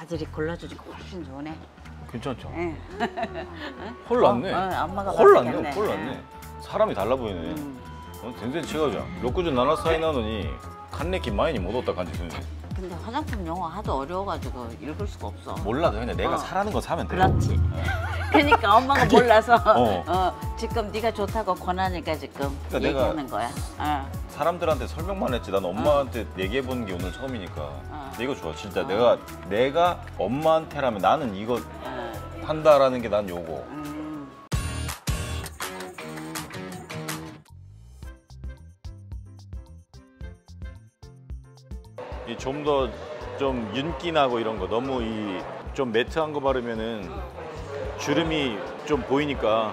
아들이 골라주니까 훨씬 좋네. 괜찮죠? 예. 헐 났네. 어, 어, 엄마가 헐 났네. 맛있겠네. 헐 났네. 예. 사람이 달라 보이네. 음. 어, 전혀 치가죠. 67살 나노니 칸내기 많이 못 얻다 간지수는. 근데 화장품 영어 하도 어려워가지고 읽을 수가 없어. 몰라도 그냥 내가 어. 사라는 거 사면 돼. 그렇지. 어. 그러니까 엄마가 몰라서 어. 어. 지금 네가 좋다고 권하니까 지금 그러니까 얘기하는 내가... 거야. 어. 사람들한테 설명만 했지 난 엄마한테 얘기해 보는 게 오늘 처음이니까 어. 근데 이거 좋아 진짜 내가 내가 엄마한테라면 나는 이거 어. 한다라는 게 난 요거 음. 이좀 더 좀 윤기 나고 이런 거 너무 이 좀 매트한 거 바르면은 주름이 좀 보이니까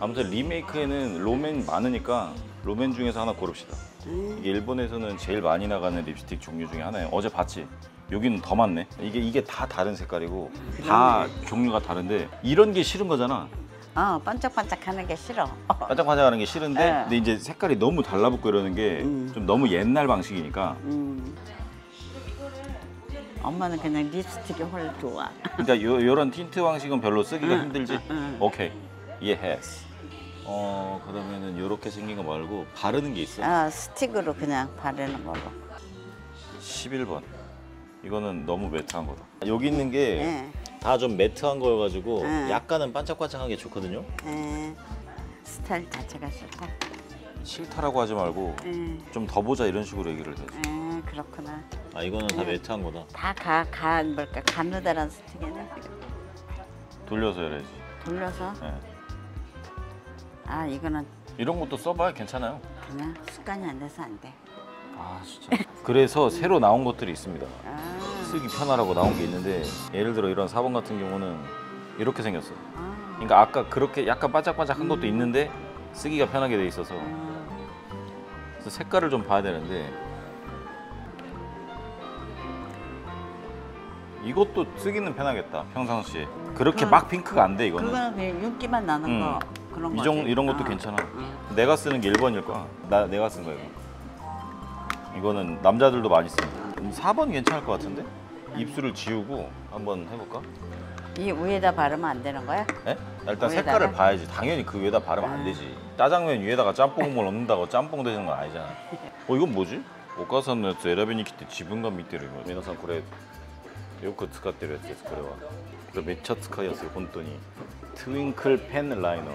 아무튼 리메이크에는 롬앤 많으니까 롬앤 중에서 하나 고릅시다. 이게 일본에서는 제일 많이 나가는 립스틱 종류 중에 하나예요. 어제 봤지? 여기는 더 많네. 이게 이게 다 다른 색깔이고 다 종류가 다른데 이런 게 싫은 거잖아. 어, 반짝반짝하는 게 싫어. 반짝반짝하는 게 싫은데 네. 근데 이제 색깔이 너무 달라붙고 이러는 게좀 음. 너무 옛날 방식이니까 음. 엄마는 그냥 립스틱이 훨 좋아. 그러니까 요, 요런 틴트 방식은 별로 쓰기가 응, 힘들지. 응, 응. 오케이 이해해. 어 그러면은 요렇게 생긴 거 말고 바르는 게 있어. 아, 스틱으로 그냥 바르는 걸로. 11번. 이거는 너무 매트한 거다. 여기 있는 게다 예. 좀 매트한 거여가지고 응. 약간은 반짝반짝한 게 좋거든요. 예. 스타일 자체가 싫다. 싫다라고 하지 말고 예. 좀더 보자 이런 식으로 얘기를 해야지. 예, 그렇구나. 아 이거는 다 응. 매트한 거다. 다 가, 가, 뭘까, 가느다란 스틱이네. 돌려서 해야지. 돌려서. 예. 아, 이거는 이런 것도 써봐야 괜찮아요. 그냥 습관이 안 돼서 안 돼. 아 진짜. 그래서 새로 나온 것들이 있습니다. 아, 쓰기 편하라고 나온 게 있는데 예를 들어 이런 4번 같은 경우는 이렇게 생겼어. 아, 그러니까 아까 그렇게 약간 반짝반짝한 것도 있는데 쓰기가 편하게 돼 있어서 음, 그래서 색깔을 좀 봐야 되는데 이것도 쓰기는 편하겠다 평상시에 그렇게 그럼- 막 핑크가 안 돼 이거는 그거는 그냥 윤기만 나는 음. 거 그런 이 거지. 정, 이런 것도 어. 괜찮아 응. 내가 쓰는 게 1번일 거야 나, 내가 쓴 거야 이거 이거는 남자들도 많이 씁니다 4번 괜찮을 것 같은데 입술을 지우고 한번 해볼까? 이 위에다 바르면 안 되는 거야? 에? 일단 위에다가? 색깔을 봐야지 당연히 그 위에다 바르면 안 아. 되지 짜장면 위에다가 짬뽕을 넣는다고 짬뽕 되는 건 아니잖아 어 이건 뭐지? お母さんのやつ選びに来て自分が見てる今皆さんこれよく使ってるやつですこれはこれめっちゃ使いやすい本当にトゥインクルペンライノ明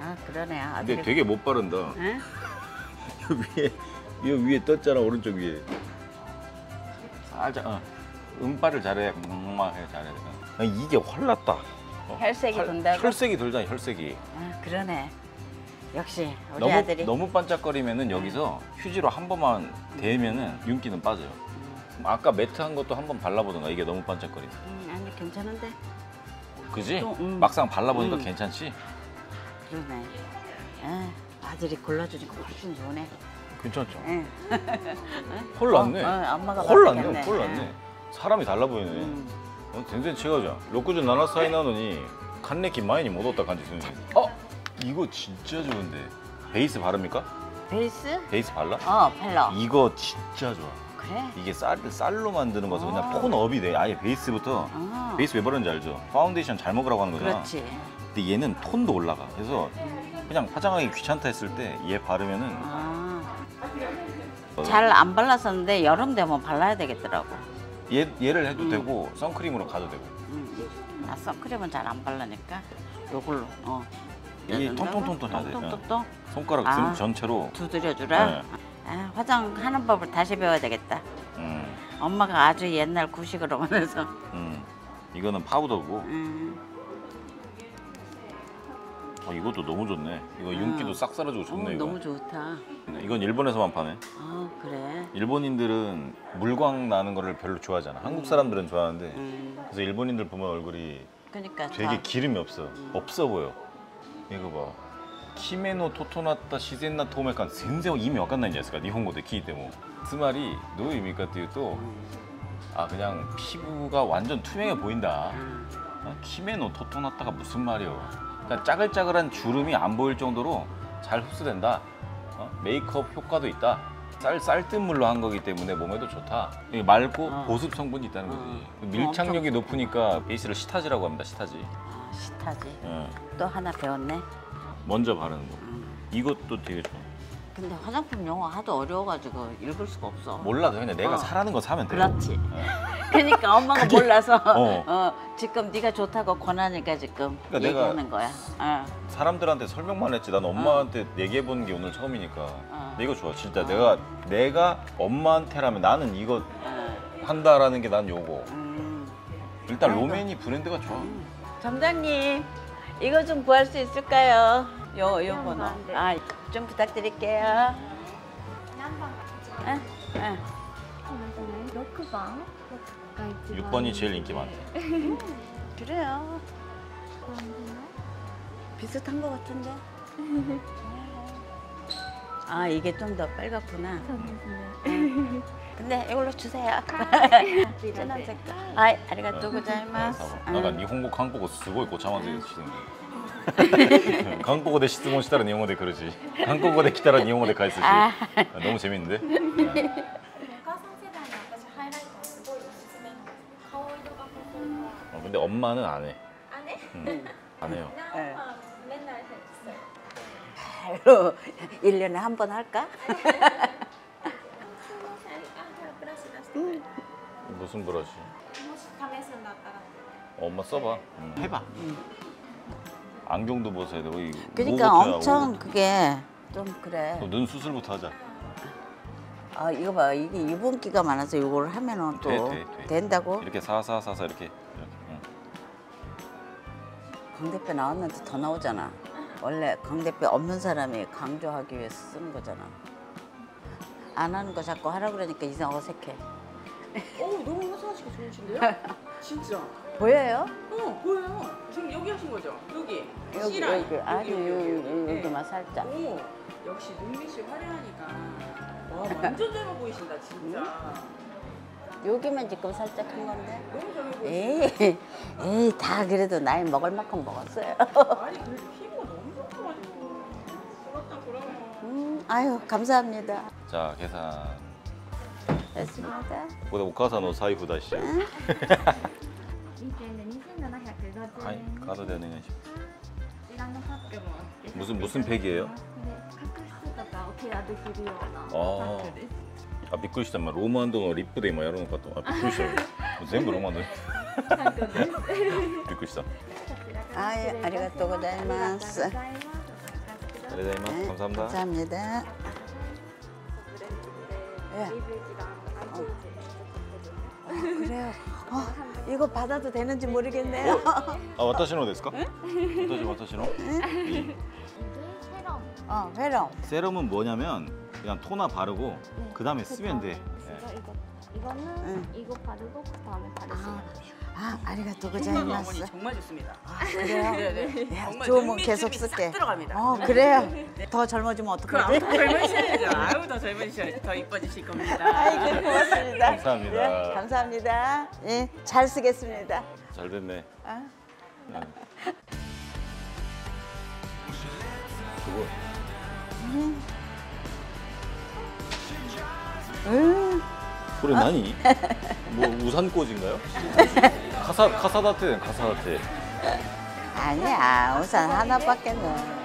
아 그러네. 근데 아들이. 되게 못 바른다 응? 요 위에 요 위에 떴잖아 오른쪽 위에 살짝 어. 음발을 잘해 음마 해 잘해 아, 이게 활났다 어. 혈색이 혈- 돈다고? 혈색이 돌잖아 혈색이 아 그러네. 역시 우리 너무 아들이. 너무 반짝거리면은 여기서 휴지로 한 번만 대면은 윤기는 빠져요 아까 매트 한 것도 한 번 발라보던가 이게 너무 반짝거리네 음, 아니 괜찮은데. 그지 또, 음. 막상 발라보니까 음. 괜찮지 그러네. 에, 아들이 골라주니까 훨씬 좋네. 괜찮죠? 예. 응. 훨 낫네. 어, 어, 엄마가 훨 낫네. 훨 낫네. 예. 사람이 달라 보이네. 음. 어, 全然違うじゃん. 六十七歳なのに 完璧 前に戻った感じしません. 어, 이거 진짜 좋은데. 베이스 바릅니까? 베이스? 베이스 발라? 어, 발라. 이거 진짜 좋아. 그래? 이게 쌀, 쌀로 만드는 거서 그냥 어. 톤업이 돼. 아예 베이스부터. 아. 베이스 왜 바르는지 알죠? 파운데이션 잘 먹으라고 하는 거잖아. 그렇지. 근데 얘는 톤도 올라가 그래서 그냥 화장하기 귀찮다 했을 때 얘 바르면은 아. 어, 잘 안 발랐었는데 여름 되면 발라야 되겠더라고 얘, 얘를 해도 음. 되고 선크림으로 가도 되고 음. 아 선크림은 잘 안 바르니까 요걸로 어 이게 통통통통 해야 돼. 통통통통 손가락 아. 등 전체로 두드려주라 네. 아, 화장하는 법을 다시 배워야 되겠다 음, 엄마가 아주 옛날 구식으로 만 해서 음. 이거는 파우더고 음. 어, 이것도 너무 좋네 이거 윤기도 싹 사라지고 좋네 어, 이거 너무 좋다 이건 일본에서만 파네 아 그래 일본인들은 물광 나는 거를 별로 좋아하잖아 한국 사람들은 좋아하는데 음. 그래서 일본인들 보면 얼굴이 그러니까 되게 다- 기름이 없어 없어 보여 이거 봐 키메노 토토나타 시젠나 토메칸 全然意味わかんないんじゃないですか日本語で聞いてもつまりどういう意味かっていうと 아 그냥 피부가 완전 투명해 보인다 음. 아, 키메노 토토나타가 무슨 말이요 그러니까 짜글짜글한 주름이 안 보일 정도로 잘 흡수된다 어? 메이크업 효과도 있다 쌀, 쌀뜨물로 한 거기 때문에 몸에도 좋다 맑고 어. 보습 성분이 있다는 거지 어. 밀착력이 높으니까 베이스를 下地라고 합니다 下地 아, 下地 예. 또 하나 배웠네 먼저 바르는 거 음. 이것도 되게 좋아 근데 화장품 용어 하도 어려워가지고 읽을 수가 없어 몰라 그냥 내가 어. 사라는 거 사면 돼 그렇지 그러니까 엄마가 그게- 몰라서 어. 어, 지금 네가 좋다고 권하니까 지금 그러니까 내가- 얘기하는 거야 어. 사람들한테 설명만 했지 난 엄마한테 얘기해 보는 게 오늘 처음이니까 어. 근데 이거 좋아 진짜 내가 내가 엄마한테라면 나는 이거 어. 한다라는 게 난 요거 음. 일단 아이고. 로맨이 브랜드가 좋아 점장님 이거 좀 구할 수 있을까요? 요, 요 번호. 아, 좀 부탁드릴게요. 응, 응. 6번. 6번이 제일 인기 많아. 음, 그래요. 비슷한 것 같은데. 음. 아, 이게 좀 더 빨갛구나. 근데 이걸로 주세요. 진한 색깔. 아, 아리가또 네. 고자이마스. 나가 니혼국 한국어 쓰고 있고 자만 되겠지. 韓国語で質問したら日本語で来るし韓国語で来たら日本語で返すし 아. 너무 재밌는데 お母さん世代の私ハイライトすごいおすすめなんです顔色が本当に 어, 근데 엄마는 안 해. あね 응. 안 해요. 何番맨날 했어요 바로 1년에 한 번 할까? 普通のシャリあこれブラシ出してくれる 무슨 브러쉬? もし試すんだったら 어, 엄마 써봐. 응. 해봐. 안경도 벗어야 되고 이 그러니까 엄청 하고. 그게 좀 그래 또눈 수술부터 하자. 아 이거 봐 이게 유분기가 많아서 이걸 하면은 또 돼, 돼, 돼. 된다고 이렇게 사사사사 이렇게 이렇게. 응. 강 대표 나왔는데 더 나오잖아 원래 강 대표 없는 사람이 강조하기 위해서 쓰는 거잖아 안 하는 거 자꾸 하라 그러니까 이상 어색해 어 너무 화장하시기 좋으신데요? 진짜. 보여요? 어 보여요. 지금 여기 하신 거죠? 여기. 여기 C라인. 여기 아니 여기, 여기, 네. 여기만 살짝 오 역시 눈빛이 화려하니까 와 완전 젊어 보이신다 진짜. 여기만 지금 살짝 한 건데 너무 젊어 보이신다. 에이 에이 다 그래도 나이 먹을 만큼 먹었어요 아니 그래도 피부가 너무 좋아가지고 부럽다 부러워. 음, 아유 감사합니다 자 계산. 安まだここでお母さんの財布出しちゃう、うん、はいカードでお願いします 무슨 무슨 팩이에요? 아, 아. 비꾸시다 막 로만도 뭐 립부대 뭐 이런 것도 아 비꾸시다. 전부 로만도. 비꾸시다. 아예 ありがとうございますありがとうございます감사합니다. 감사합니다. 예. 어, 그래요 어, 이거 받아도 되는지 모르겠네요 아, 私のですか? 私私の? 이 セロン 어 회롱 세럼은 뭐냐면 그냥 토너 바르고 그 다음에 쓰면 돼. 이거 이거 이거는 응. 이거 바르고 그 다음에 바르시면 돼요. 아, 아리가또 고자이마스. 정말 좋습니다. 아, 그래요? 네네. 네, 정말 좋으면 눈밑 계속 춤이 싹 쓸게. 들어갑니다. 어, 그래요? 더 젊어지면 그럼 어떡하지? 아무도 젊으셔야죠. 아유 더 젊으셔야죠. 더 이뻐지실 겁니다. 아이고, 고맙습니다. 감사합니다. 예, 감사합니다. 예, 잘 쓰겠습니다. 잘 됐네. 아. 응. 저거 음, 그래 많이 뭐 우산꽂인가요? 카사 카사다테 카사다테 아니야, 우산 하나밖에는.